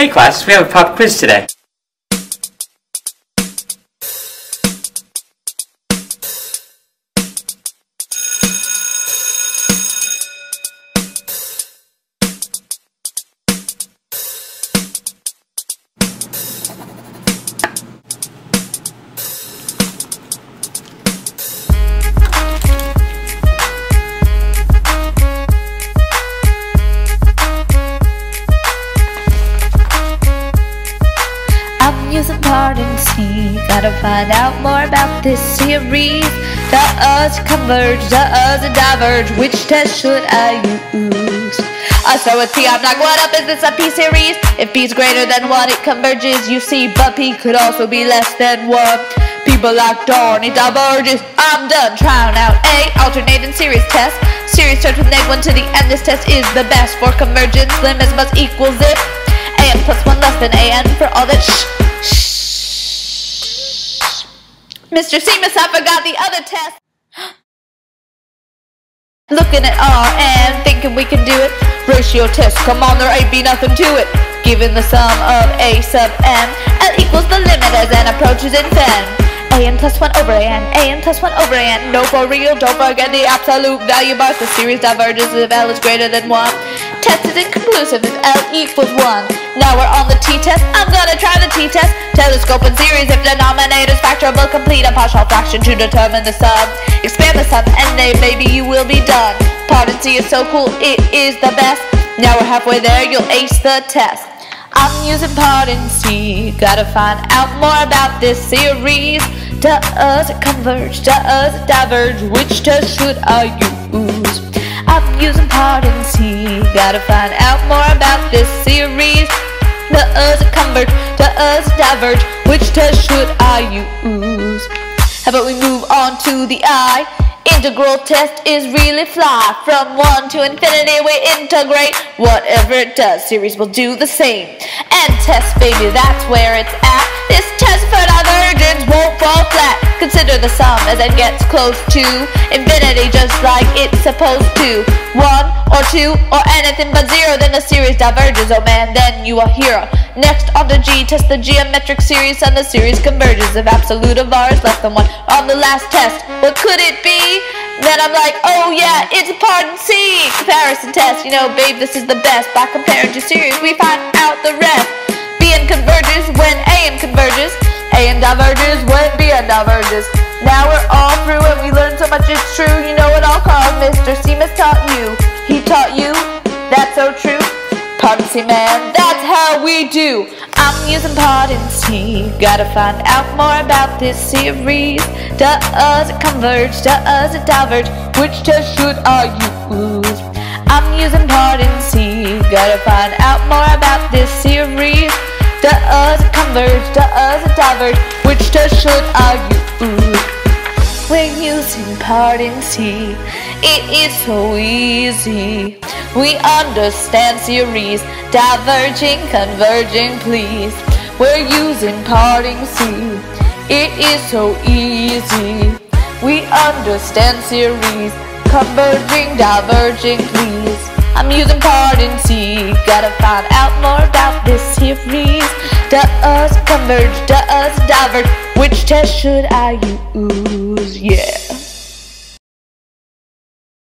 Hey class, we have a pop quiz today. Using PARTING C. Gotta find out more about this series. Does converge, does it diverge? Which test should I use? I start with P, I'm like, what up, is this a P series? If P is greater than 1, it converges, you see, but P could also be less than 1. People like, darn, it diverges. I'm done trying out A, alternating series test. Series starts with neg 1 to the end, this test is the best for convergence. Limits must equal zip. AN plus 1 less than AN for all that shh. Mr. Semus, I forgot the other test. Looking at R and thinking we can do it. Ratio test, come on, there ain't be nothing to it. Given the sum of A sub n, L equals the limit as n approaches infinity. AN plus 1 over AN, AN plus 1 over AN. No, for real, don't forget the absolute value bar. The series diverges if L is greater than 1. Test is if L equals 1. Now we're on the t-test. I'm gonna try the t-test. Telescoping series if denominator's factorable. Complete a partial fraction to determine the sum. Expand the sum and then maybe you will be done. PARTING C is so cool, it is the best. Now we're halfway there, you'll ace the test. I'm using PARTING C. Gotta find out more about this series. Does it converge? Does it diverge? Which test should I use? I'm using PARTING C. Gotta find out more about this series. Does it converge? Does it diverge? Which test should I use? How about we move on to the I? Integral test is really fly. From 1 to infinity we integrate. Whatever it does, series will do the same. N test, baby, that's where it's at. This test for divergence. Consider the sum as it gets close to infinity just like it's supposed to. 1 or 2 or anything but 0, then the series diverges. Oh man, then you a hero. Next on the G, test the geometric series and the series converges. If absolute of R is less than 1 on the last test, what could it be? Then I'm like, oh yeah, it's PARTING C. Comparison test, you know, babe, this is the best. By comparing two series, we find out the rest. BN converges when AN converges. AN diverges when BN diverges. Now we're all through and we learned so much it's true. You know what I'll call Mr. Semus taught you. He taught you. That's so true. C, man, that's how we do. I'm using C. Gotta find out more about this series. Does it converge? Does it diverge? Which test should I use? I'm using C. Gotta find out more about this series. Does it converge? Does diverge? Which test should I use? We're using PARTING C. It is so easy. We understand series, diverging, converging, please. We're using PARTING C. It is so easy. We understand series, converging, diverging, please. I'm using PARTING C. Gotta find out more about this series. Does converge? Does diverge? Which test should I use? Yeah.